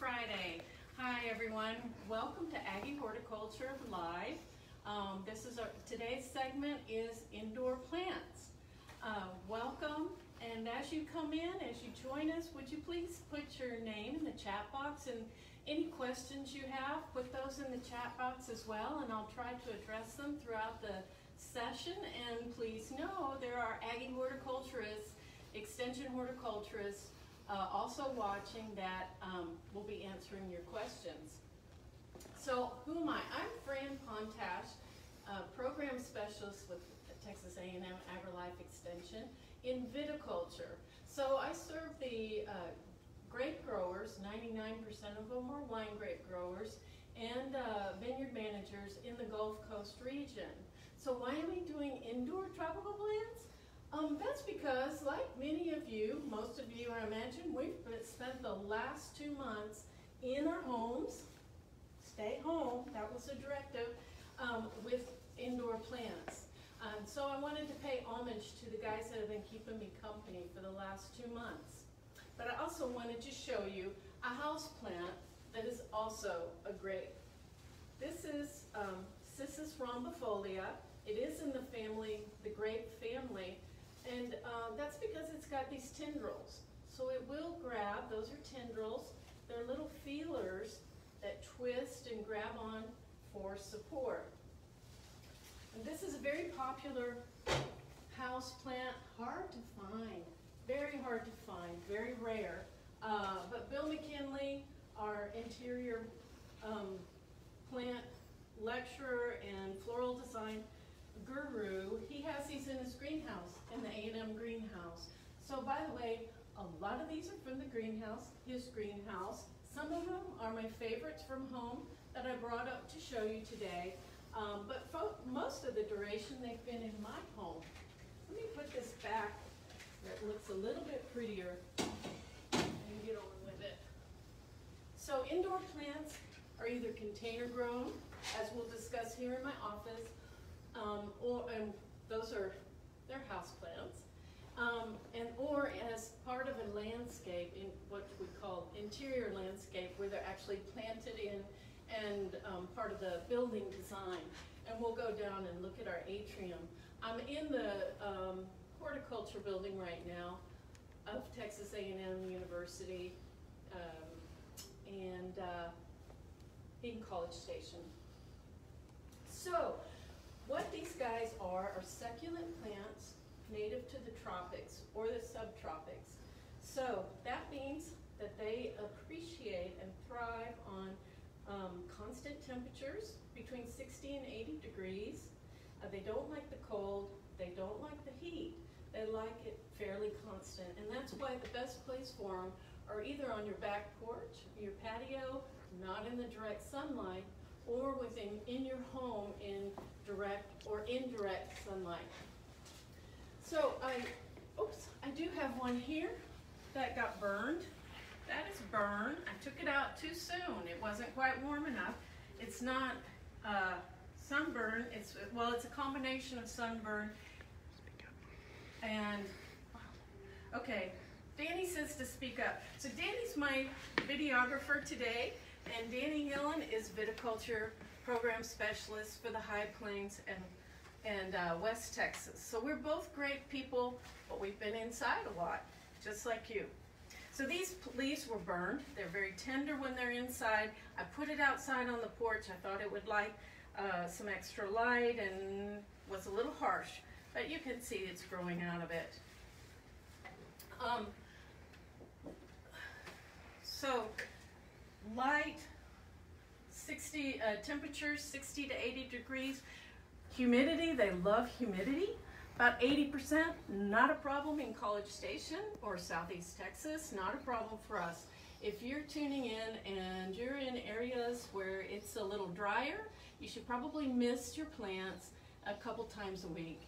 Friday. Hi everyone, welcome to Aggie Horticulture Live. Um, this is our, today's segment is indoor plants. Uh, welcome, and as you come in, as you join us, would you please put your name in the chat box and any questions you have, put those in the chat box as well, and I'll try to address them throughout the session. And please know there are Aggie horticulturists, extension horticulturists uh, also watching that um, will be answering your questions. So who am I? I'm Fran Pontasch, program specialist with Texas A&M AgriLife Extension in viticulture. So I serve the uh, grape growers, 99% of them are wine grape growers, and uh, vineyard managers in the Gulf Coast region. So why am I doing indoor tropical plants? Um, that's because, like many of you, most of you I imagine, we've spent the last two months in our homes, stay home, that was a directive, um, with indoor plants. Um, so I wanted to pay homage to the guys that have been keeping me company for the last two months. But I also wanted to show you a house plant that is also a grape. This is um, Cissus rhombifolia. It is in the family, the grape family, and uh, that's because it's got these tendrils. So it will grab, those are tendrils, they're little feelers that twist and grab on for support. And this is a very popular house plant, hard to find, very hard to find, very rare. Uh, but Bill McKinley, our interior um, plant lecturer and floral design guru, he has these in his greenhouse, in the A&M greenhouse. So by the way, a lot of these are from the greenhouse, his greenhouse. Some of them are my favorites from home that I brought up to show you today. Um, but most of the duration they've been in my home. Let me put this back it looks a little bit prettier and get over with it. So indoor plants are either container grown, as we'll discuss here in my office, um, or and those are their house plants, um, and or as part of a landscape in what we call interior landscape, where they're actually planted in and um, part of the building design. And we'll go down and look at our atrium. I'm in the um, horticulture building right now of Texas A&M University um, and uh, in College Station. So, what these guys are are succulent plants native to the tropics or the subtropics. So that means that they appreciate and thrive on um, constant temperatures between 60 and 80 degrees. Uh, they don't like the cold. They don't like the heat. They like it fairly constant. And that's why the best place for them are either on your back porch, your patio, not in the direct sunlight, or within in your home in direct or indirect sunlight. So I, oops, I do have one here that got burned. That is burned. I took it out too soon. It wasn't quite warm enough. It's not uh, sunburn. It's well, it's a combination of sunburn and okay. Danny says to speak up. So Danny's my videographer today, and Danny Hillin is viticulture program specialist for the High Plains and and uh, West Texas. So we're both great people, but we've been inside a lot, just like you. So these leaves were burned. They're very tender when they're inside. I put it outside on the porch. I thought it would like uh, some extra light and was a little harsh, but you can see it's growing out of it. Um, so light, 60 uh, temperatures, 60 to 80 degrees. Humidity, they love humidity. About 80%, not a problem in College Station or Southeast Texas, not a problem for us. If you're tuning in and you're in areas where it's a little drier, you should probably mist your plants a couple times a week.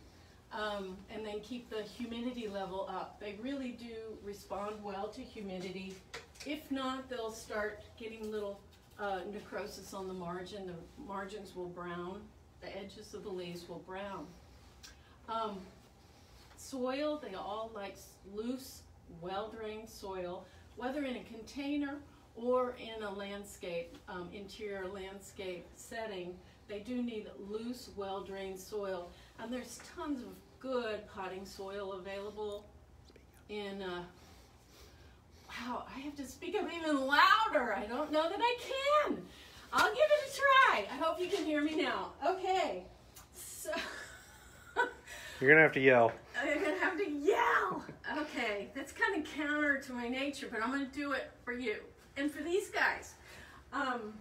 Um, and then keep the humidity level up. They really do respond well to humidity. If not, they'll start getting little uh, necrosis on the margin. The margins will brown. The edges of the leaves will brown. Um, soil, they all like loose, well-drained soil, whether in a container or in a landscape, um, interior landscape setting, they do need loose, well-drained soil. And there's tons of good potting soil available in, uh, wow, I have to speak up even louder. I don't know that I can. I'll give it a try. I hope you can hear me now. Okay, so. You're gonna have to yell. I'm gonna have to yell. Okay, that's kind of counter to my nature, but I'm gonna do it for you and for these guys. Um,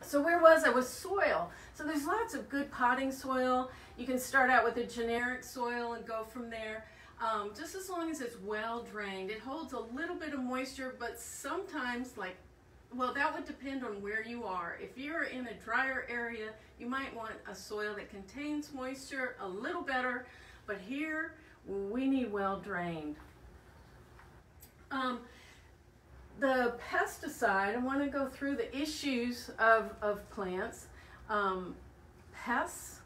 so where was I? Was soil. So there's lots of good potting soil. You can start out with a generic soil and go from there. Um, just as long as it's well drained. It holds a little bit of moisture, but sometimes like, well, that would depend on where you are. If you're in a drier area, you might want a soil that contains moisture a little better, but here we need well drained. Um, the pesticide, I want to go through the issues of, of plants. Um, pests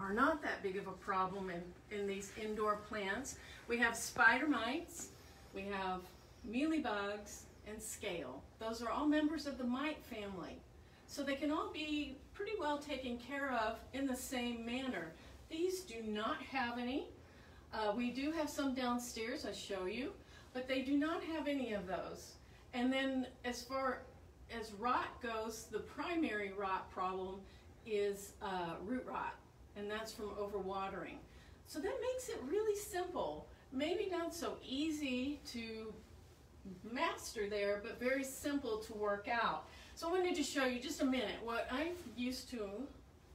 are not that big of a problem in, in these indoor plants. We have spider mites, we have mealybugs, and scale. Those are all members of the mite family. So they can all be pretty well taken care of in the same manner. These do not have any. Uh, we do have some downstairs, I'll show you, but they do not have any of those. And then as far as rot goes, the primary rot problem is uh, root rot, and that's from overwatering. So that makes it really simple. Maybe not so easy to master there, but very simple to work out. So I wanted to show you just a minute what I'm used to,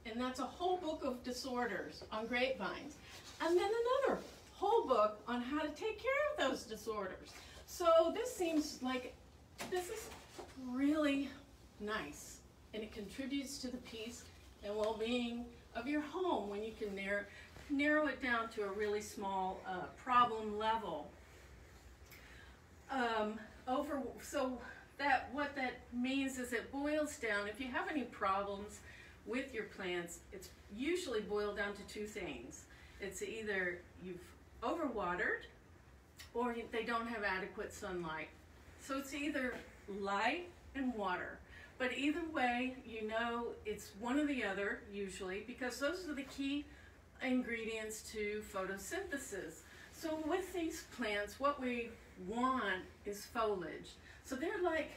and that's a whole book of disorders on grapevines. And then another whole book on how to take care of those disorders. So this seems like this is really nice, and it contributes to the peace and well-being of your home when you can narrow, narrow it down to a really small uh, problem level. Um, over so that what that means is it boils down. If you have any problems with your plants, it's usually boiled down to two things. It's either you've overwatered or they don't have adequate sunlight. So it's either light and water. But either way, you know it's one or the other usually because those are the key ingredients to photosynthesis. So with these plants, what we want is foliage. So they're like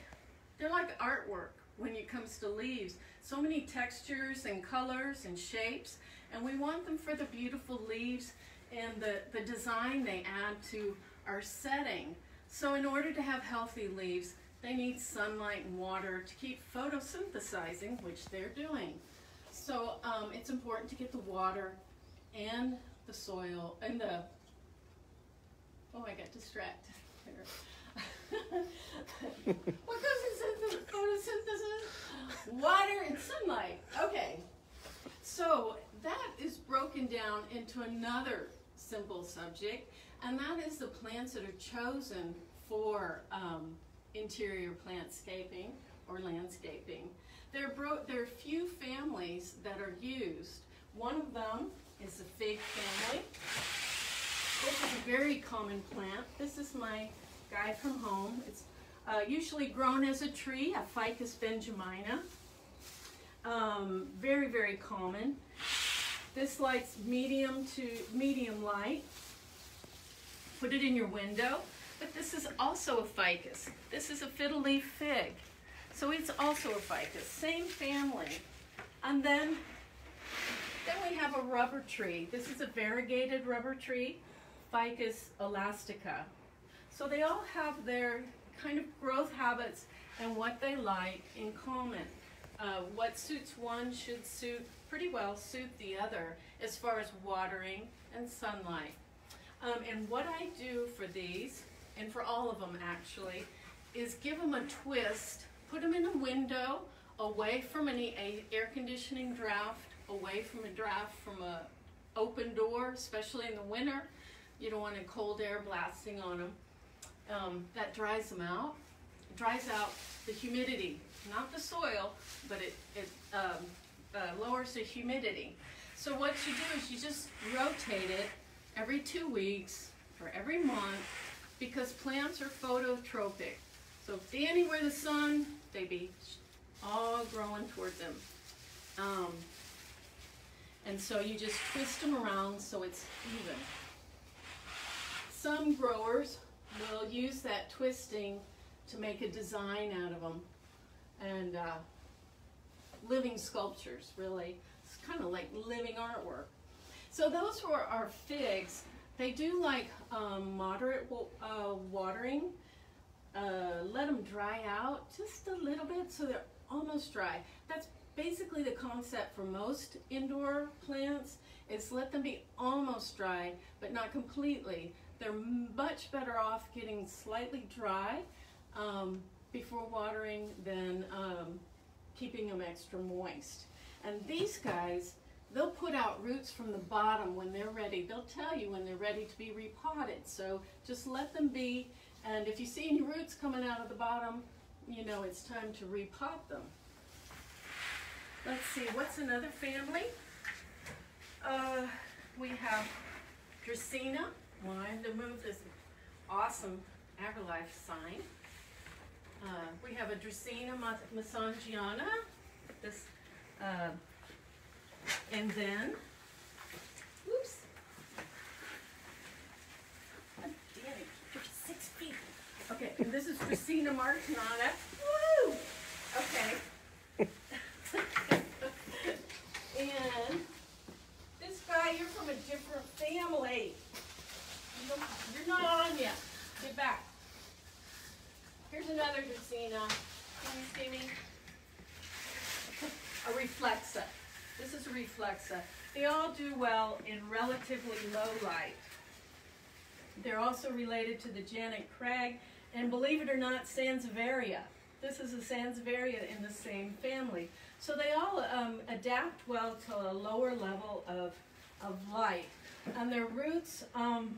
they're like artwork when it comes to leaves. So many textures and colors and shapes, and we want them for the beautiful leaves and the, the design they add to our setting. So in order to have healthy leaves, they need sunlight and water to keep photosynthesizing, which they're doing. So um, it's important to get the water and the soil and the, oh, I got distracted what goes into photosynthesis? Water and sunlight. Okay. So that is broken down into another simple subject, and that is the plants that are chosen for um, interior plantscaping or landscaping. There there are few families that are used. One of them is the fig family. This is a very common plant. This is my guy from home. It's uh, usually grown as a tree, a Ficus benjamina. Um, very, very common. This likes medium to medium light. Put it in your window. But this is also a ficus. This is a fiddle leaf fig. So it's also a ficus, same family. And then, then we have a rubber tree. This is a variegated rubber tree, Ficus elastica. So they all have their kind of growth habits and what they like in common. Uh, what suits one should suit pretty well suit the other as far as watering and sunlight. Um, and what I do for these, and for all of them actually, is give them a twist, put them in a window, away from any air conditioning draft, away from a draft from a open door, especially in the winter. You don't want any cold air blasting on them um, that dries them out. It dries out the humidity, not the soil, but it, it um, uh, lowers the humidity. So what you do is you just rotate it every two weeks or every month because plants are phototropic. So if they anywhere the sun, they be all growing toward them. Um, and so you just twist them around so it's even. Some growers will use that twisting to make a design out of them and uh, living sculptures really. It's kind of like living artwork. So those were our figs. They do like um, moderate uh, watering. Uh, let them dry out just a little bit so they're almost dry. That's basically the concept for most indoor plants is let them be almost dry but not completely they're much better off getting slightly dry um, before watering than um, keeping them extra moist. And these guys, they'll put out roots from the bottom when they're ready. They'll tell you when they're ready to be repotted. So just let them be. And if you see any roots coming out of the bottom, you know it's time to repot them. Let's see, what's another family? Uh, we have Dracaena. Had to move this awesome AgriLife sign. Uh, we have a Dracaena massangeana. This, uh, and then, oops. Damn it, six feet. Okay, and this is Dracaena marginata. Woo! Okay. and guy, you're from a different family. You You're not on yet. Get back. Here's another Dracaena. Can you see me? A Reflexa. This is a Reflexa. They all do well in relatively low light. They're also related to the Janet Craig, and believe it or not, Sansevieria. This is a Sansevieria in the same family. So they all um, adapt well to a lower level of, of light. And their roots, um,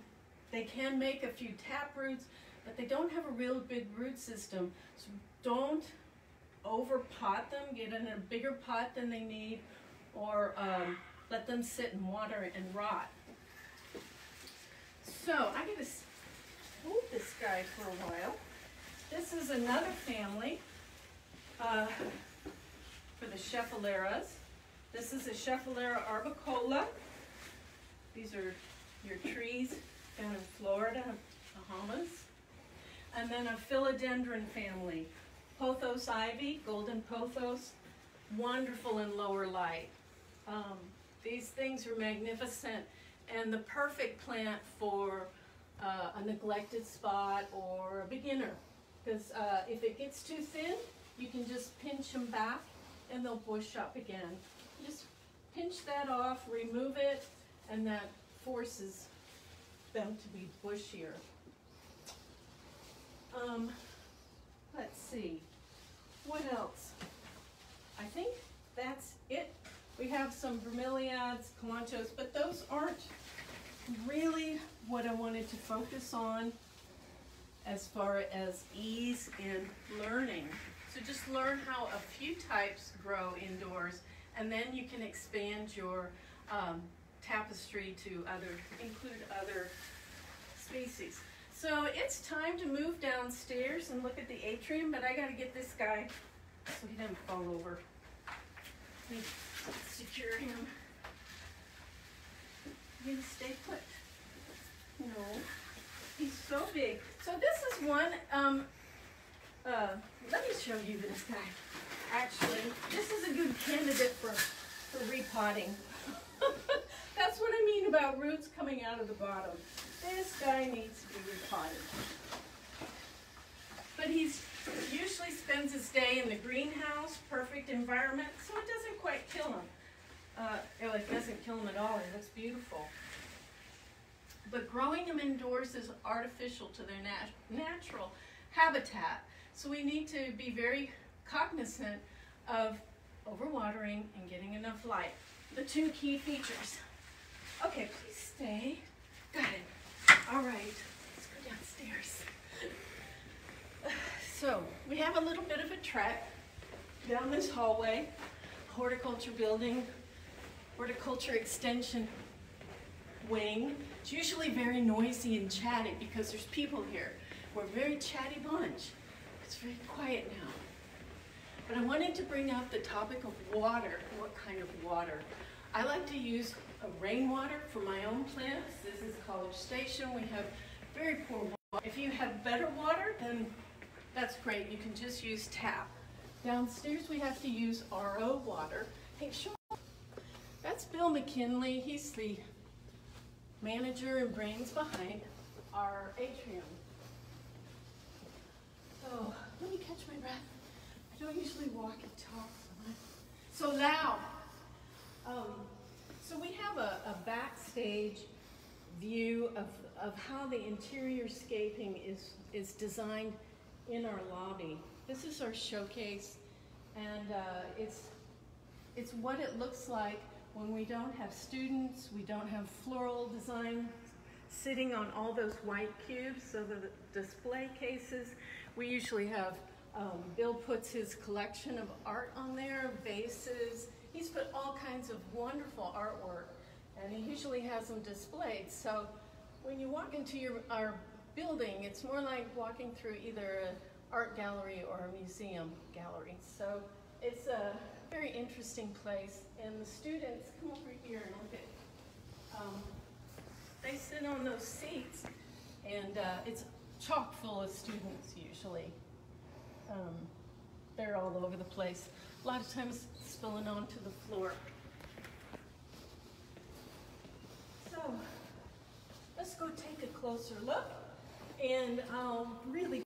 they can make a few tap roots, but they don't have a real big root system. So don't over pot them, get in a bigger pot than they need, or um, let them sit in water and rot. So I'm going to hold this guy for a while. This is another family uh, for the Scheffleras. This is a Schefflera arboricola. These are your trees down in Florida, Bahamas. And then a philodendron family. Pothos ivy, golden pothos, wonderful in lower light. Um, these things are magnificent and the perfect plant for uh, a neglected spot or a beginner. Because uh, if it gets too thin, you can just pinch them back and they'll bush up again. Just pinch that off, remove it, and that forces them to be bushier. Um, let's see, what else? I think that's it. We have some bromeliads, kalanchoes, but those aren't really what I wanted to focus on as far as ease in learning. So just learn how a few types grow indoors, and then you can expand your um, tapestry to other, include other species. So it's time to move downstairs and look at the atrium, but I gotta get this guy so he doesn't fall over. Let me secure him. You gonna stay put? No. He's so big. So this is one, um, uh, let me show you this guy. Actually, this is a good candidate for, for repotting. That's what I mean about roots coming out of the bottom. This guy needs to be repotted. But he's usually spends his day in the greenhouse, perfect environment, so it doesn't quite kill him. Uh, it doesn't kill him at all, it looks beautiful. But growing them indoors is artificial to their nat- natural habitat. So we need to be very cognizant of overwatering and getting enough light. The two key features. Okay, please stay. Got it. All right, let's go downstairs. So we have a little bit of a trek down this hallway, horticulture building, horticulture extension wing. It's usually very noisy and chatty because there's people here. We're a very chatty bunch. it's very quiet now. But I wanted to bring up the topic of water. What kind of water? I like to use rainwater for my own plants. This is College Station. We have very poor water. If you have better water, then that's great. You can just use tap. Downstairs we have to use RO water. Hey, Sean, that's Bill McKinley. He's the manager and brains behind our atrium. So let me catch my breath. I don't usually walk and talk so much. So loud. Um, so we have a, a backstage view of, of how the interior scaping is, is designed in our lobby. This is our showcase and uh, it's, it's what it looks like when we don't have students, we don't have floral design sitting on all those white cubes, so the display cases, we usually have, um, Bill puts his collection of art on there, vases, he's put all kinds of wonderful artwork, and he usually has them displayed. So when you walk into your, our building, it's more like walking through either an art gallery or a museum gallery. So it's a very interesting place, and the students come over here and look at, um, they sit on those seats, and uh, it's chock full of students usually. Um, they're all over the place. A lot of times spilling onto the floor. So let's go take a closer look and I'll really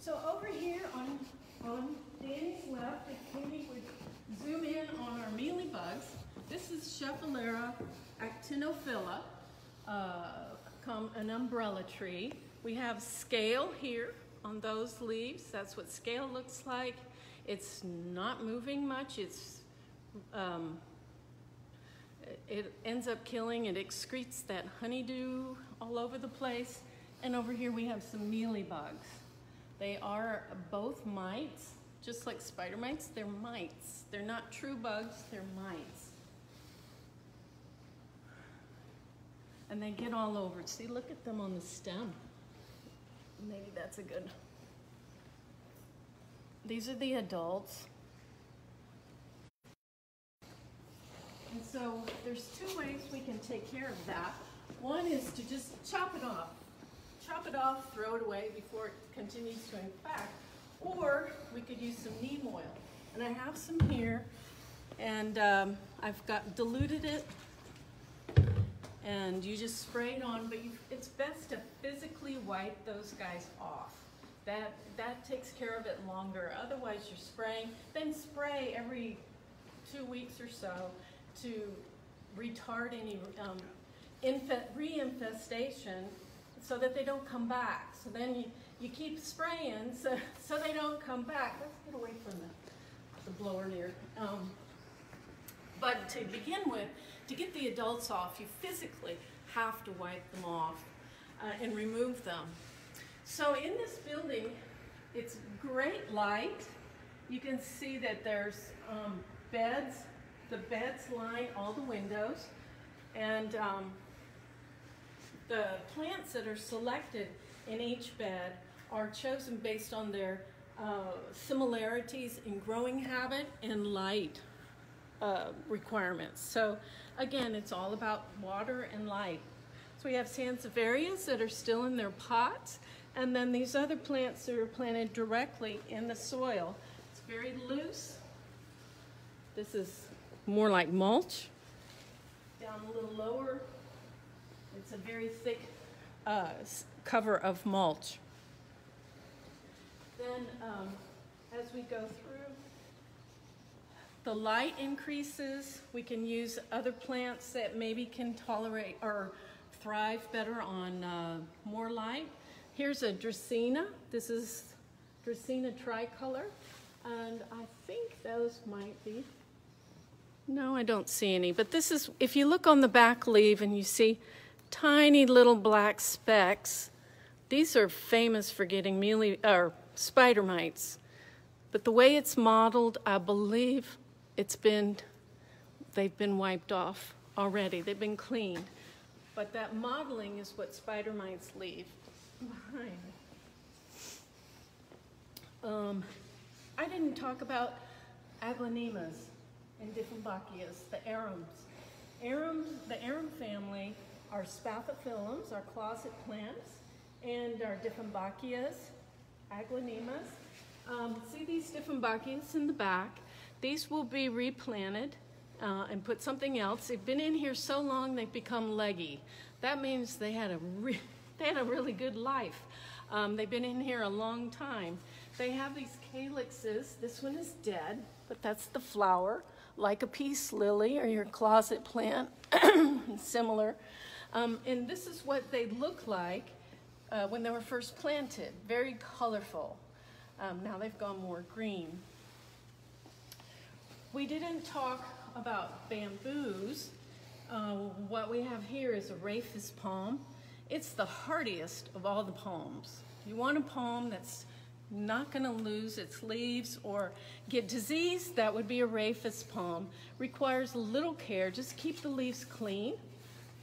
So over here on, on Danny's left, if Katie would zoom in on our mealybugs, this is Schefflera actinophylla, uh, an umbrella tree. We have scale here on those leaves. That's what scale looks like. It's not moving much. It's um, it ends up killing, it excretes that honeydew all over the place. And over here we have some mealybugs. They are both mites, just like spider mites, they're mites. They're not true bugs, they're mites. And they get all over. See, look at them on the stem. Maybe that's a good. These are the adults. And so there's two ways we can take care of that. One is to just chop it off. Chop it off, throw it away before it continues to infect. Or we could use some neem oil. And I have some here. And um, I've got diluted it and you just spray it on, but you, it's best to physically wipe those guys off. That, that takes care of it longer. Otherwise, you're spraying. Then spray every two weeks or so to retard any um, reinfestation so that they don't come back. So then you, you keep spraying so, so they don't come back. Let's get away from the, the blower near. Um, but to begin with, to get the adults off, you physically have to wipe them off uh, and remove them. So in this building, it's great light. You can see that there's um, beds. The beds line all the windows. And um, the plants that are selected in each bed are chosen based on their uh, similarities in growing habit and light uh, requirements. So again, it's all about water and light. So we have sansevierias that are still in their pots, and then these other plants that are planted directly in the soil. It's very loose. This is more like mulch. Down a little lower, it's a very thick uh, cover of mulch. Then um, as we go through, the light increases. We can use other plants that maybe can tolerate or thrive better on uh, more light. Here's a Dracaena. This is Dracaena tricolor. And I think those might be, no, I don't see any. But this is, if you look on the back leaf and you see tiny little black specks, these are famous for getting mealy, or spider mites. But the way it's modeled, I believe it's been, they've been wiped off already. They've been cleaned. but that modeling is what spider mites leave behind. Um, I didn't talk about aglaonemas and Dieffenbachia, the arums. Arum, the arum family are spathiphyllums, our closet plants, and our Dieffenbachias, aglaonemas. Um, see these Dieffenbachias in the back? These will be replanted uh, and put something else. They've been in here so long they've become leggy. That means they had a they had a really good life. Um, they've been in here a long time. They have these calyxes. This one is dead, but that's the flower, like a peace lily or your closet plant, similar. Um, and this is what they look like uh, when they were first planted. Very colorful. Um, now they've gone more green. We didn't talk about bamboos. Uh, what we have here is a rhapis palm. It's the hardiest of all the palms. You want a palm that's not going to lose its leaves or get disease, that would be a rhapis palm. Requires little care, just keep the leaves clean.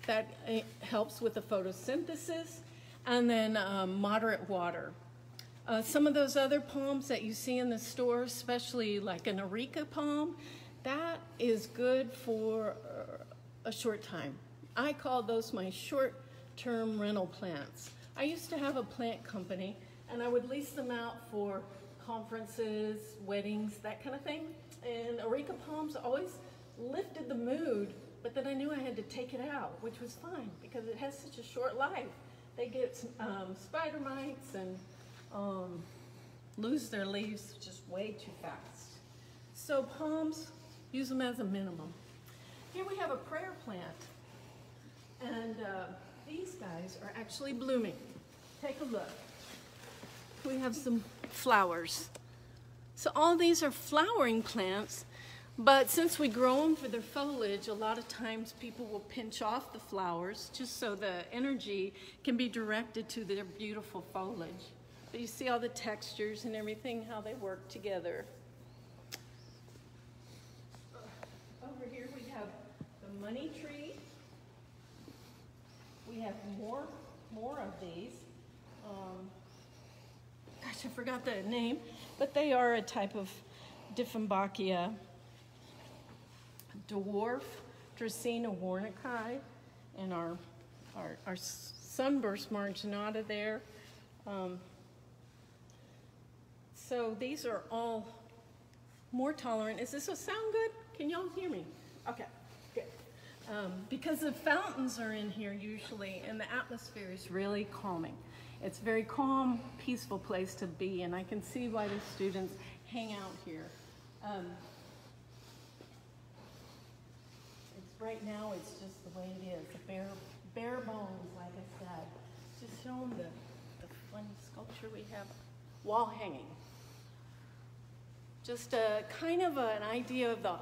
That eh, helps with the photosynthesis. And then um, moderate water. Uh, some of those other palms that you see in the store, especially like an areca palm, that is good for uh, a short time. I call those my short-term rental plants. I used to have a plant company and I would lease them out for conferences, weddings, that kind of thing. And areca palms always lifted the mood, but then I knew I had to take it out, which was fine because it has such a short life. They get um, spider mites and um, lose their leaves just way too fast. So palms, use them as a minimum. Here we have a prayer plant. And uh, these guys are actually blooming. Take a look. We have some flowers. So all these are flowering plants, but since we grow them for their foliage, a lot of times people will pinch off the flowers just so the energy can be directed to their beautiful foliage. But you see all the textures and everything, how they work together. Over here we have the money tree. We have more, more of these. Um, gosh, I forgot the name, but they are a type of Dieffenbachia. Dwarf Dracaena warneckii and our, our, our sunburst marginata there. Um, so these are all more tolerant. Is this a sound good? Can y'all hear me? Okay, good. Um, because the fountains are in here usually and the atmosphere is really calming. It's a very calm, peaceful place to be and I can see why the students hang out here. Um, it's right now, it's just the way it is, the bare, bare bones, like I said. Just show them the, the fun sculpture we have, wall hanging just a kind of an idea of the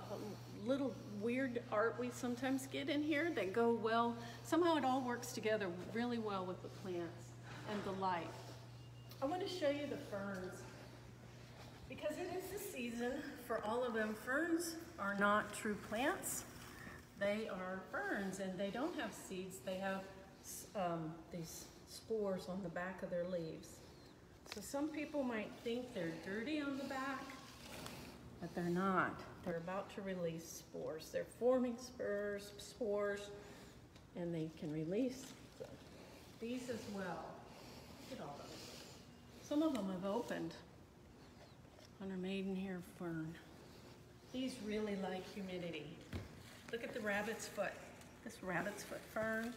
little weird art we sometimes get in here that go well. Somehow it all works together really well with the plants and the light. I want to show you the ferns because it is the season for all of them. Ferns are not true plants. They are ferns and they don't have seeds. They have um, these spores on the back of their leaves. So some people might think they're dirty on the back, but they're not. They're about to release spores. They're forming spurs, spores, and they can release these as well. Look at all those. Some of them have opened on our maidenhair fern. These really like humidity. Look at the rabbit's foot. This rabbit's foot fern.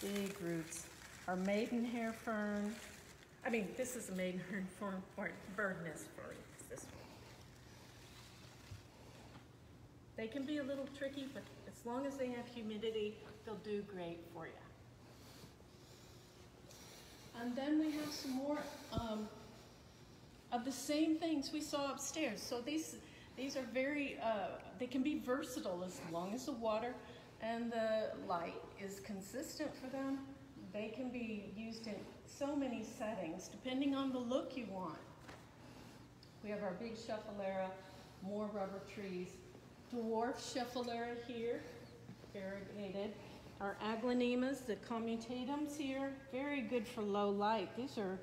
Big roots. Our maidenhair fern. I mean, this is a maidenhair fern, for bird nest fern. This one. They can be a little tricky, but as long as they have humidity, they'll do great for you. And then we have some more um, of the same things we saw upstairs. So these, these are very, uh, they can be versatile as long as the water and the light is consistent for them. They can be used in so many settings, depending on the look you want. We have our big Schefflera, more rubber trees. Dwarf Schefflera here, variegated. Our aglaonemas, the commutatums here, very good for low light. These are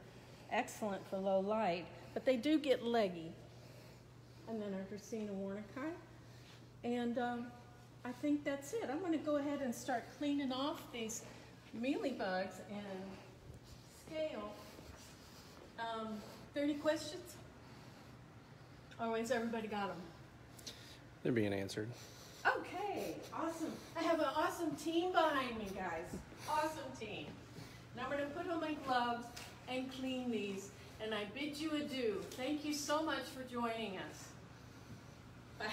excellent for low light, but they do get leggy. And then our Dracaena warneckii. And um, I think that's it. I'm going to go ahead and start cleaning off these mealybugs and scale. Um, there any questions? Or has everybody got them? They're being answered. Okay, awesome. I have an awesome team behind me, guys. Awesome team. Now I'm going to put on my gloves and clean these. And I bid you adieu. Thank you so much for joining us. Bye.